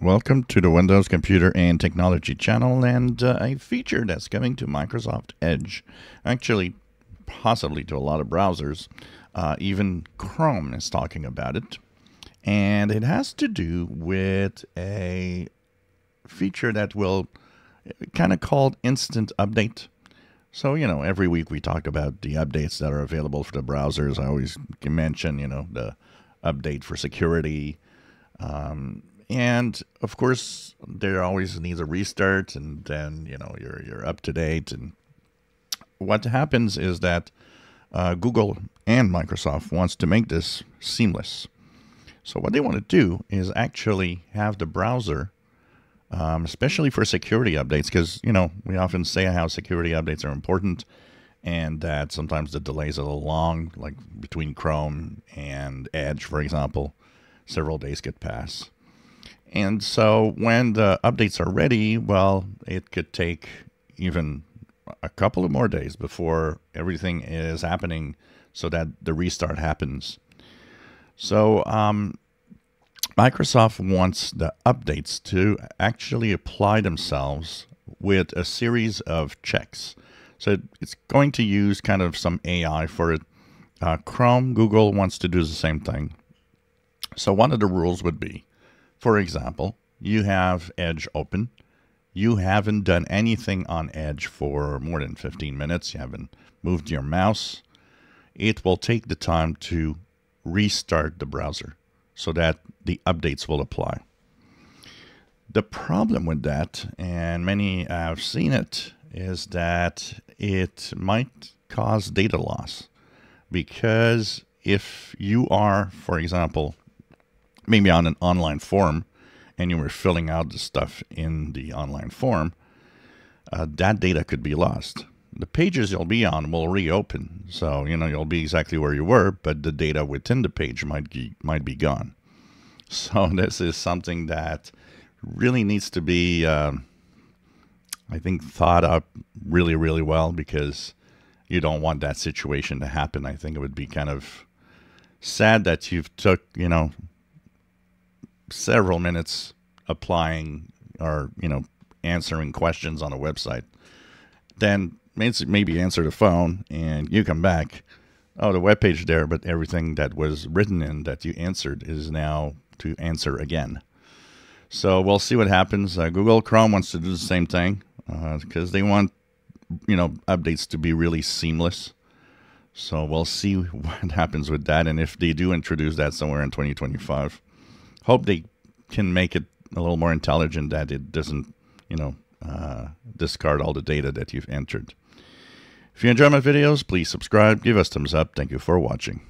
Welcome to the Windows Computer and Technology channel and uh, a feature that's coming to Microsoft Edge. Actually, possibly to a lot of browsers. Uh, even Chrome is talking about it. And it has to do with a feature that will kind of called Instant Update. So, you know, every week we talk about the updates that are available for the browsers. I always mention, you know, the update for security. Um, and of course, there always needs a restart, and then you know you're you're up to date. And what happens is that uh, Google and Microsoft wants to make this seamless. So what they want to do is actually have the browser, um, especially for security updates, because you know we often say how security updates are important, and that sometimes the delays are a little long, like between Chrome and Edge, for example, several days could pass. And so when the updates are ready, well, it could take even a couple of more days before everything is happening so that the restart happens. So um, Microsoft wants the updates to actually apply themselves with a series of checks. So it's going to use kind of some AI for it. Uh, Chrome, Google wants to do the same thing. So one of the rules would be for example, you have Edge open. You haven't done anything on Edge for more than 15 minutes. You haven't moved your mouse. It will take the time to restart the browser so that the updates will apply. The problem with that, and many have seen it, is that it might cause data loss because if you are, for example, maybe on an online form and you were filling out the stuff in the online form, uh, that data could be lost. The pages you'll be on will reopen, so you know you'll be exactly where you were, but the data within the page might be, might be gone. So this is something that really needs to be, um, I think, thought up really, really well because you don't want that situation to happen. I think it would be kind of sad that you've took you know several minutes applying or you know answering questions on a website. Then maybe answer the phone and you come back. Oh the web page there but everything that was written in that you answered is now to answer again. So we'll see what happens. Uh, google chrome wants to do the same thing because uh, they want you know updates to be really seamless. So we'll see what happens with that and if they do introduce that somewhere in 2025 hope they can make it a little more intelligent that it doesn't, you know, uh, discard all the data that you've entered. If you enjoy my videos, please subscribe, give us thumbs up. Thank you for watching.